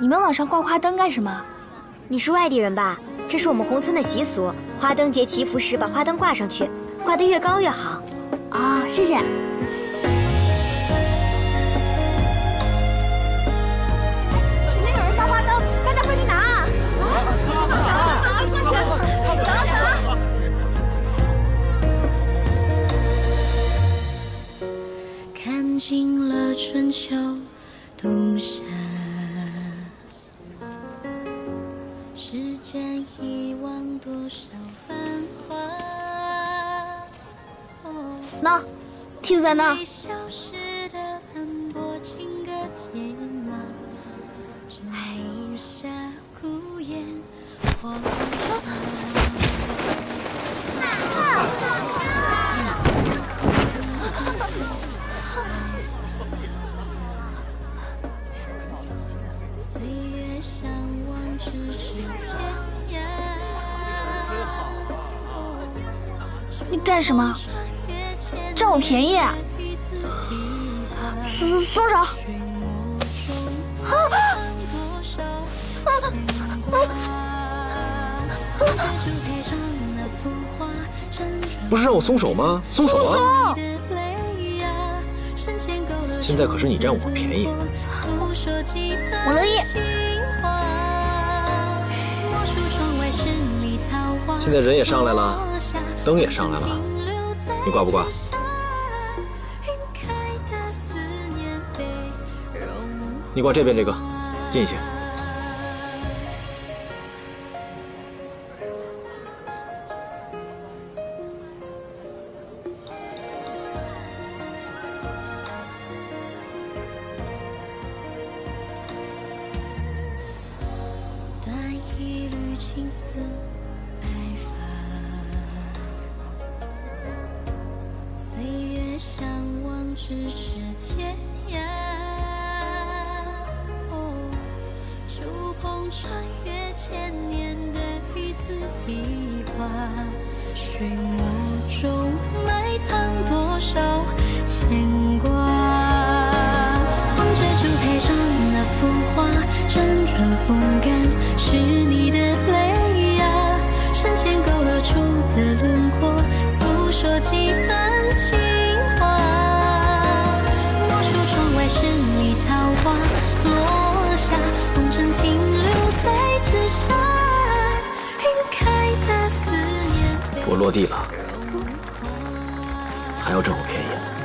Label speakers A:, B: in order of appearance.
A: 你们晚上挂花灯干什么？
B: 你是外地人吧？这是我们宏村的习俗，花灯节祈福时把花灯挂上去，挂得越高越好。
A: 啊，谢谢。
C: 前面有人发花灯，大家快去拿！走走走，过去，走
D: 走。看尽了春秋冬夏。世间遗忘多少繁华？
A: 那在那儿。你干什么？占我便宜？松松手！
E: 不是让我松手吗？松手啊！
A: 松！
E: 现在可是你占我便宜。
A: 我乐意。
E: 现在人也上来了，灯也上来了，你挂不挂？你挂这边这个，近一些。
D: 断一缕青丝相望，咫尺天涯。哦，触碰穿越千年的一字一画，水墨中埋藏多少
E: 落地了，还要占我便宜？